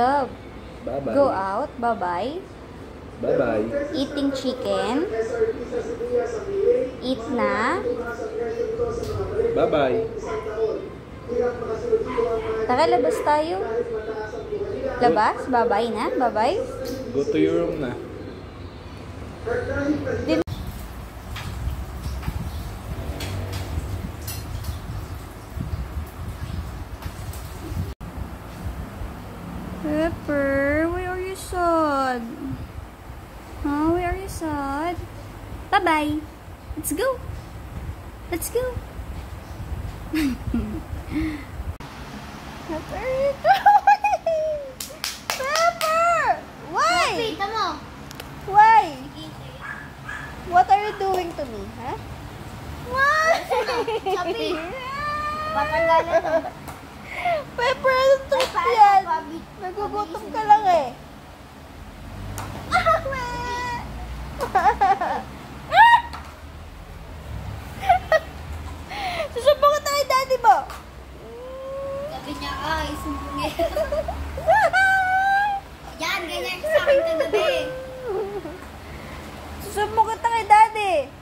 Love, Bye-bye. go out. Bye-bye. Bye-bye. Eating chicken. Eat na. Bye-bye. Tara, labas tayo. Labas? Bye-bye na? Bye-bye? Go to your room na. Pepper, why are you sad? Huh? Why are you sad? Bye-bye. Let's go. Let's go. what are you doing? Pepper! Why? Kita mo. Why? What are you doing to me, huh? Why? Shopee. Patanggalan ano to Paano, yan? Nagugutom ka lang eh. Susumbong ka kay daddy mo. Sabi niya, ay, sumbungin. Yan, ganyan sa akin kagabi. Susumbong kita kay daddy.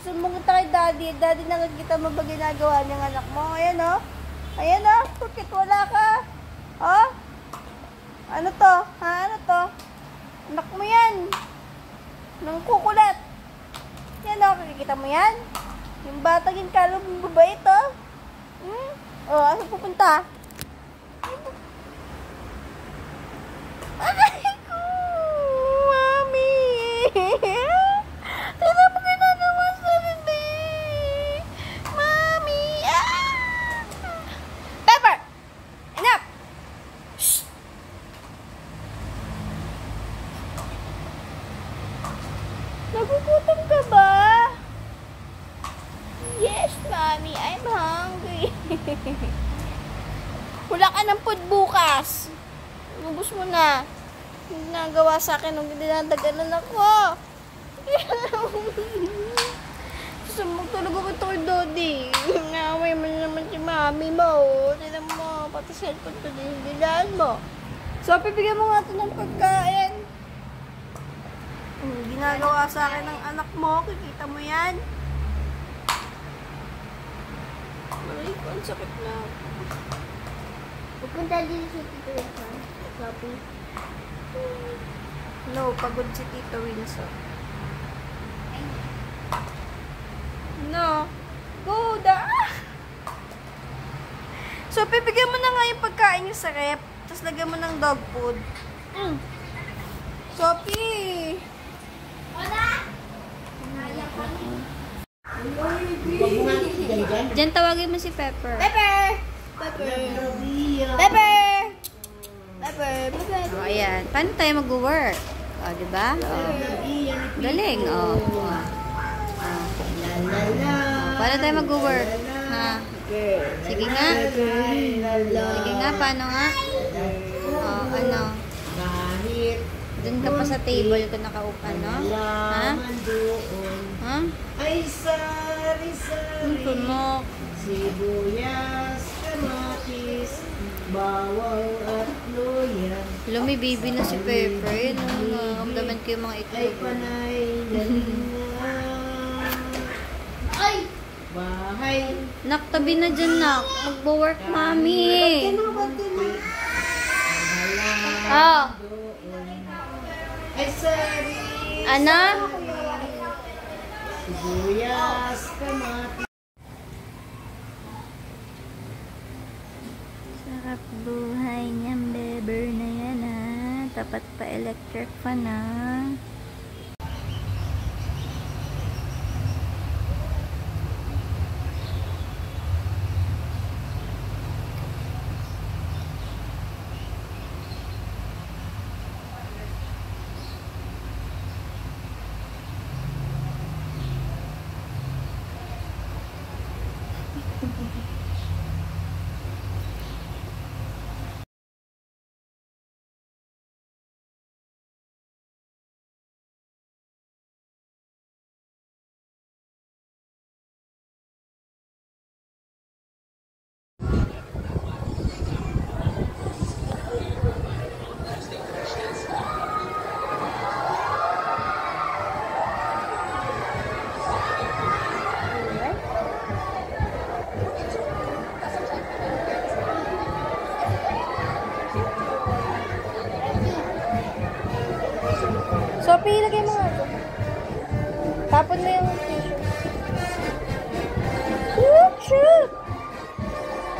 Susumbong kita daddy. Daddy nakikita mo ba ginagawa niyang anak mo? Ayan. Oh. Ayan. Oh. Bakit wala ka? Oh? Ano to? Ha? Ano to? Anak mo yan. Nang kukulat. Yan. Oh. Nakikita mo yan? Yung batang yung kalong babae to. Hmm? Oh, asa pupunta? Aray ko! Mami! Tignan mo ginagawa sa bebe! Mami! Ah! Pepper! Enough! Shh! Nagugutom ka ba? Yes, Mami. I'm hungry. Wala ka ng food bukas. Ubus mo na. Yung sa akin nung dinadagalan ako. Gusto mo talaga kita kay Daddy. Naaway mo na naman si Mami mo. Tinan mo, pati cellphone ko din dilaan mo. So, pipigyan mo nga ito ng pagkain. Ginagawa sa akin ng anak mo. Kikita mo yan. Ay, ang sakit na. Pupunta din si Tito Wilson. Shopee. No, pagod si Tito Wilson. No. Go, da! So, pipigyan mo na nga yung pagkain niyo sa rep. Tapos lagyan mo ng dog food. Mm. Sophie! Diyan tawagin mo si Pepper. Pepper! Pepper! Pepper! Pepper! Pepper! Oh, ayan. Paano tayo mag-work? O, oh, di ba? Oh. Galing, oh. oh. Oh. Paano tayo mag-work? Ha? Sige nga. Sige nga, paano nga? Oh, ano? Doon ka pa sa table ko nakaupa, no? Ha? Ha? Ay, sari-sari. Ang tunog. Sibuyas, kamatis, bawang at luya. Lumi baby na si Pepper. Yun, nakamdaman ko yung mga Ay, itlog. panay lalina. Ay! Bahay. Naktabi na dyan, nak. Magbo-work, mami. Oh, Ay, sari. Ano? Sibuyas, kamatis. Sarap buhay niyang beber na yan, ah. Tapat pa electric fan, ah.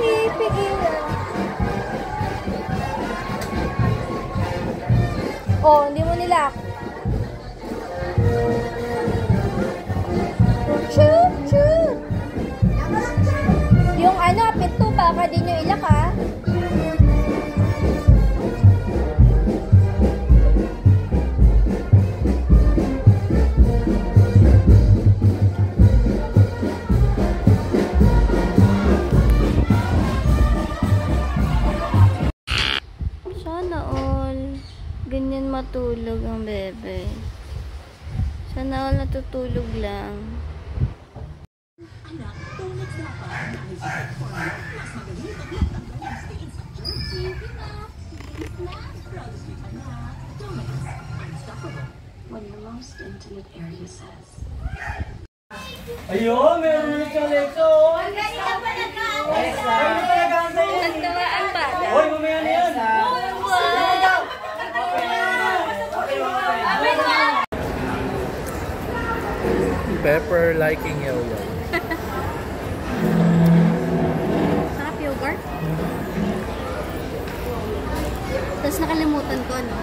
Pipigilan. Oh, hindi mo nilak. Shoot, shoot! Yung ano, pinto, baka di nyo ilak ha. Ganyan matulog ang bebe. Sana all natutulog lang. when your most intimate area says. Ayun, meron ulit ka leso. Nagtawaan pa. Hoy, mamaya na yan. Pepper liking yo-yo. Sarap yogurt. Tapos nakalimutan ko, ano?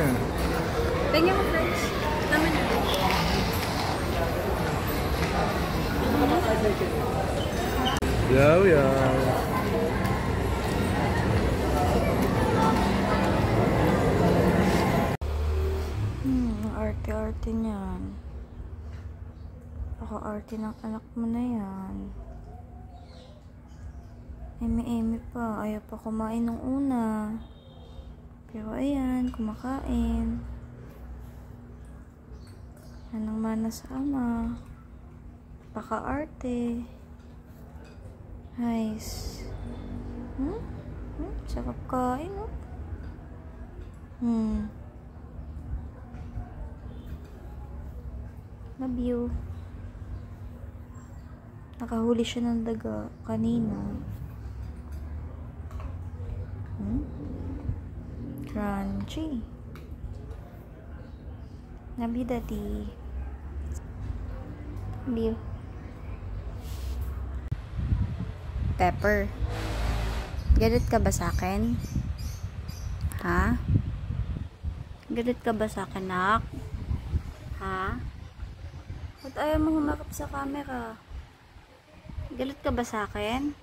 Tingnan mo, friends. Tama na. Yo-yo. Hmm, ang arte-arte niyan. Baka arte ng anak mo na yan. Eme-eme pa. Ayaw pa kumain nung una. Pero ayan, kumakain. Anong mana sa ama. Baka arte. Nice. Hmm? Hmm? Sarap kain, oh. Hmm. Love you. Nakahuli siya ng daga kanina. Hmm? Crunchy. You, daddy. You. Pepper. Galit ka ba sa akin? Ha? Galit ka ba sa akin, nak? Ha? Ba't ayaw mo humakap sa camera? Galit ka ba sa akin?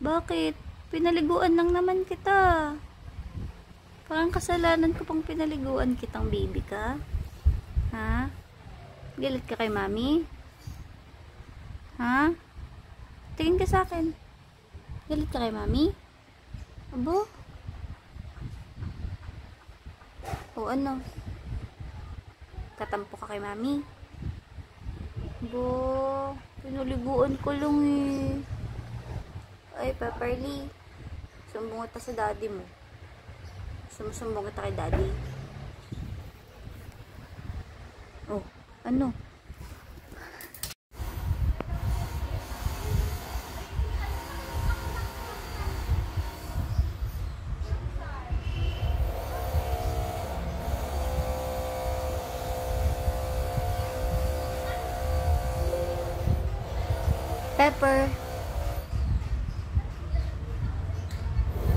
Bakit? Pinaliguan lang naman kita. Parang kasalanan ko pang pinaliguan kitang baby ka. Ha? Galit ka kay mami? Ha? Tingin ka sa akin. Galit ka kay mami? Abo? O ano? Katampo ka kay mami? Bo, pinuliguan ko lang eh. Ay, Pepperly. Sumbong kita sa daddy mo. Sumusumbong kita kay daddy. Oh, ano? Pepper.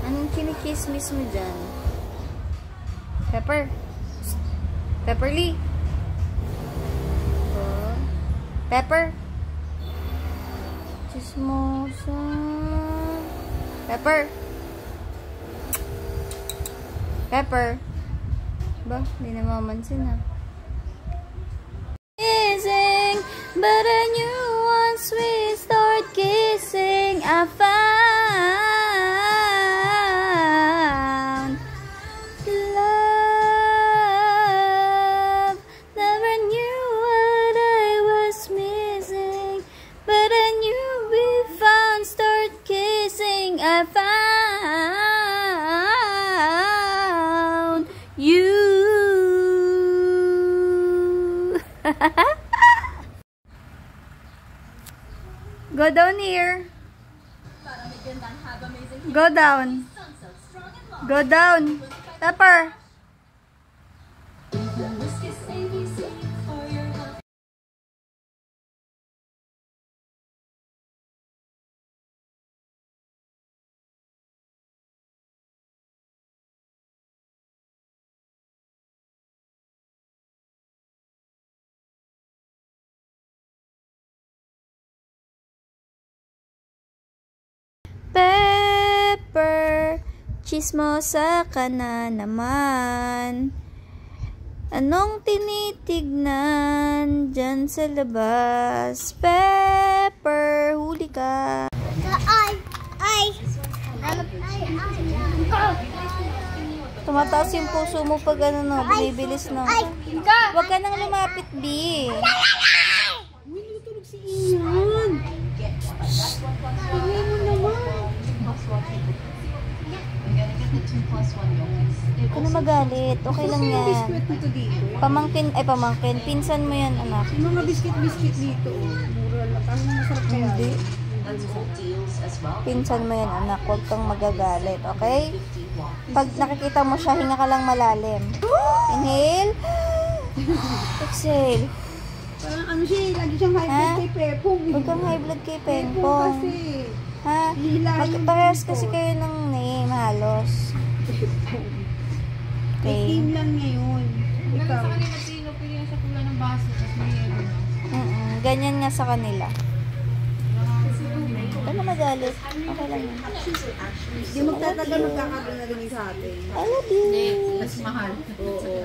Anong kinikismis mo dyan? Pepper. Pepperly. Oh. Pepper. Chismosa. Pepper. Pepper. Ba, hindi na mamansin ah. Kissing, but I knew Go down here. Go down. Go down. Pepper. Chismosa ka na naman. Anong tinitignan dyan sa labas? Pepper, huli ka. Ay! Ay! Tumataas yung puso mo pag ano no, binibilis no. Huwag ka nang lumapit, B. si Ian! Huwag ka na magalit. Okay lang yan. dito dito. Pamangkin, ay pamangkin. Pinsan mo yan, anak. Yung mga biscuit-biscuit dito. oh. Mura lang. Ang masarap kaya. Hindi. Hold deals as well. Pinsan mo yan, anak. Huwag kang magagalit, okay? Pag nakikita mo siya, hinga ka lang malalim. Inhale. Exhale. Parang ano siya, eh, lagi siyang high blood Ha? kay Pepong. eh. Huwag kang high blood kay Pepong kasi. Ha? Hilahin Magparehas dito. kasi kayo ng halos. May Okay. team lang niya yun. Ikaw. Mm-mm. Ganyan nga sa kanila. Na magalit. Okay lang yan. Hindi magtatagal magkakaroon na rin sa atin. I love you. Mas mahal. Oo.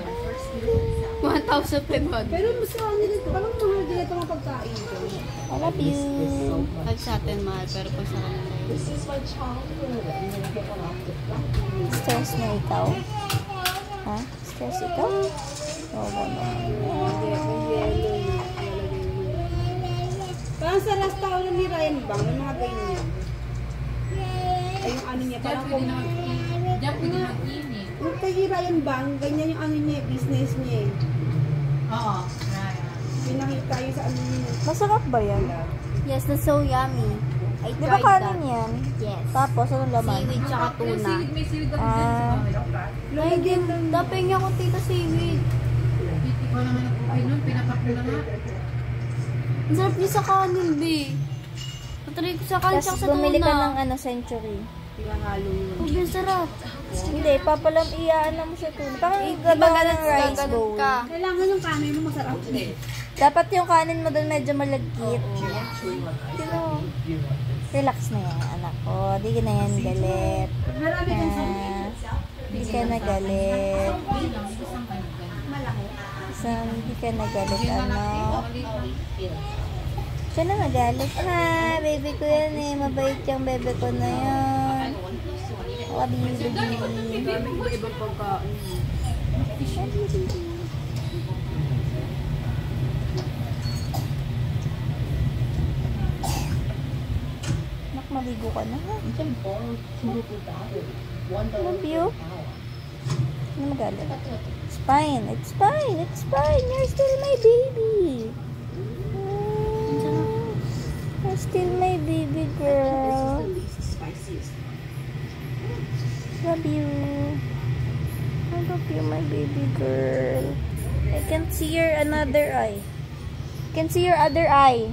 1,500. Pero mas sa kanila, parang mahal din ito mga pagkain ko. I love you. Pag sa atin mahal, pero pag sa kanila. Stress na ikaw? Ha? Stress ikaw? Oo naman. Parang sa last taon ni Ryan Bang, may mga ganyan. Ay, yung ano niya, parang kung... Yung kay Ryan Bang, ganyan yung ano niya, business niya eh. Oo. Pinakita yung sa ano niya. Masarap ba yan? Yes, that's so yummy. I Di ba tried kanin that. yan? Yes. Tapos, anong laman? Seaweed tsaka tuna. Ah, Ay, di. Dapay niya ko tita seaweed. Ang sarap niya sa kanin, B. Natry ko sa kanin tsaka sa tuna. bumili ka ng ano, century. Pinahalo yun. Oh, ang sarap. Hindi, papalam iyaan mo sa tuna. Parang Eh, gagawa ng rice bowl. ka? Kailangan yung kanin mo masarap din. Dapat yung kanin mo doon medyo malagkit. Sino? Relax na yan, anak ko. Di ka na yan galit. Marami kang Ah, Di ka na galit. So, hindi ka na galit, anak. Siya na magalit. Ha, baby ko yan eh. Mabait yung bebe ko na yan. Love you, baby. Anak, maligo ka na ha. Love you. Ano magalit? It's fine. It's fine. It's fine. You're still my baby. Mm, You're still my baby girl. Love you. I love you, my baby girl. I can see your another eye. I can see your other eye.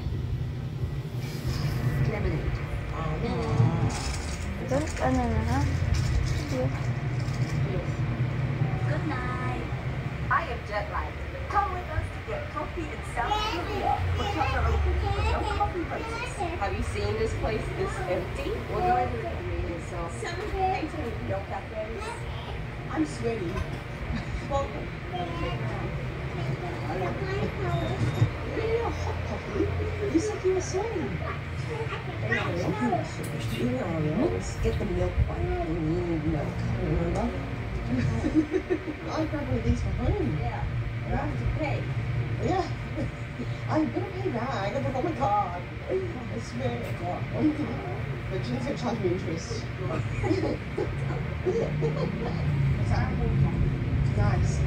Don't, ano na, ha? Here. Good night. I am jet lagged. Come with us to get coffee in South Korea. About no coffee places. Have you seen this place? It's empty. We're going to the convenience store. For no cafes. I'm sweaty. Welcome. Yeah, hot coffee. You said you were sweaty. You you get the milk one. You need milk. Remember? I probably these for home. Yeah. I have to pay. Yeah. I'm gonna pay back. I'm like, oh my god. I swear to god. But she's gonna charge me interest. nice.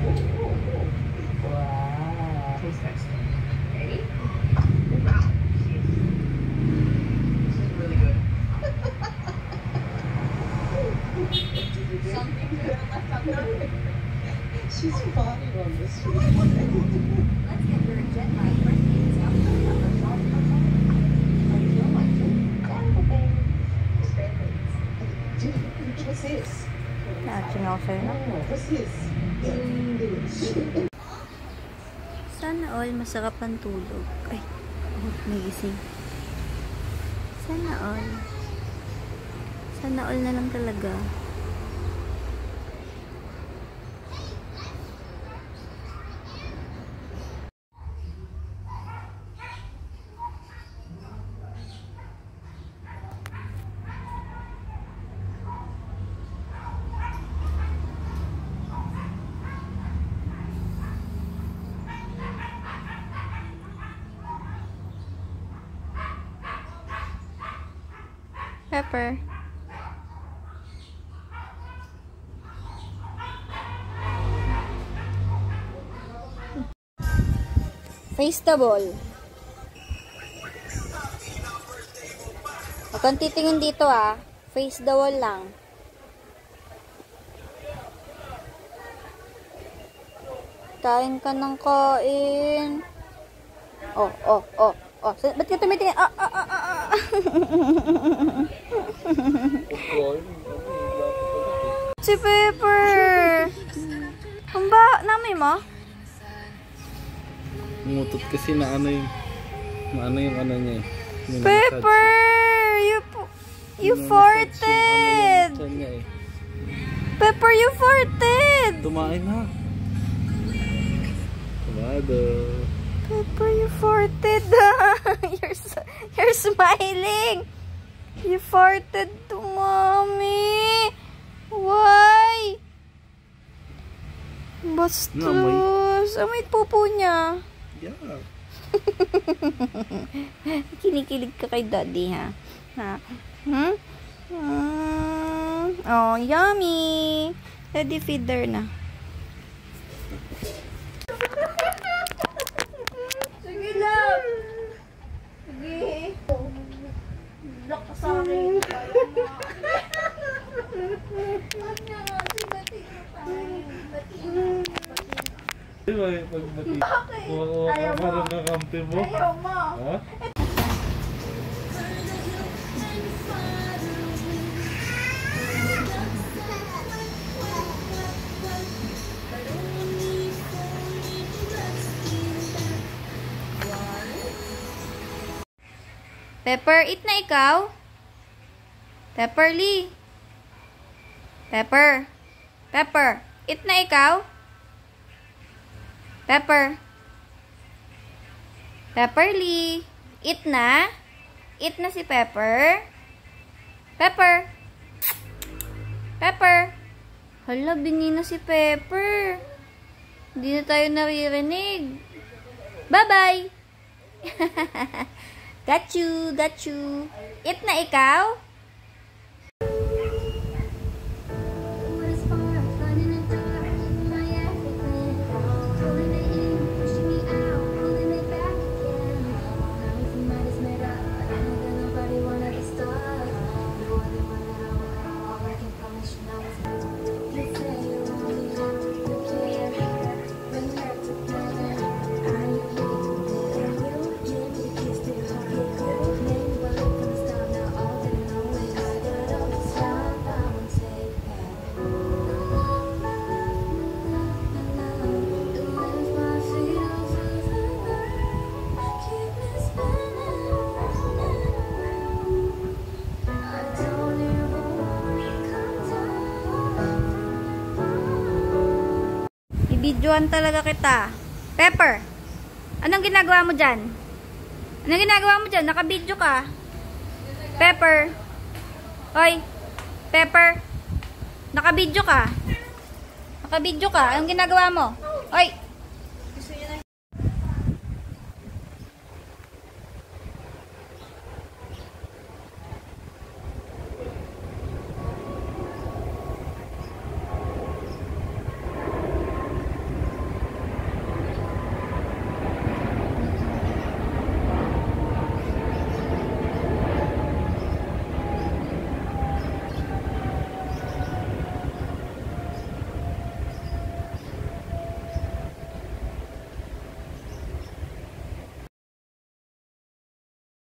Wow. Taste test. Ready? Wow. This is really good. Something good left undone. She's farting on this Let's get your jet lag? Oh, what's this? English. Sana all masarap ang tulog. Ay, oh, may gising. Sana all. Sana all na lang talaga. Pepper. Face the ball. Huwag kang titingin dito ah. Face the wall lang. Kain ka ng kain. Oh, oh, oh, oh. Ba't ka tumitingin? Ah, ah, ah, ah. si Pepper. Ang ba, namin mo? Umutot kasi na ano yung na ano yung ano niya eh. May Pepper! You, you yung farted! yung eh. Pepper, you farted! Tumain na. Tumado. Pepper, you farted. you're, you're smiling. You farted to mommy. Why? Bastos. Amoy pupo niya. Yeah. Kinikilig ka kay daddy, ha? Ha? Hmm? Mm. Oh, yummy. Daddy feeder na. Sige lang. Sige. Akin. Di ba eh, pag mati? Kuha ka parang kakampi mo. Ayaw mo. Ha? Pepper, eat na ikaw. Pepper Lee. Pepper. Pepper, eat na ikaw. Pepper. Pepper Lee. Eat na. Eat na si Pepper. Pepper. Pepper. Hala, bingi na si Pepper. Hindi na tayo naririnig. Bye-bye. got you, got you. Eat na ikaw. Ibidyoan talaga kita. Pepper, anong ginagawa mo dyan? Anong ginagawa mo dyan? Nakabidyo ka. Pepper. Hoy, Pepper. Nakabidyo ka. Nakabidyo ka. Anong ginagawa mo? Hoy,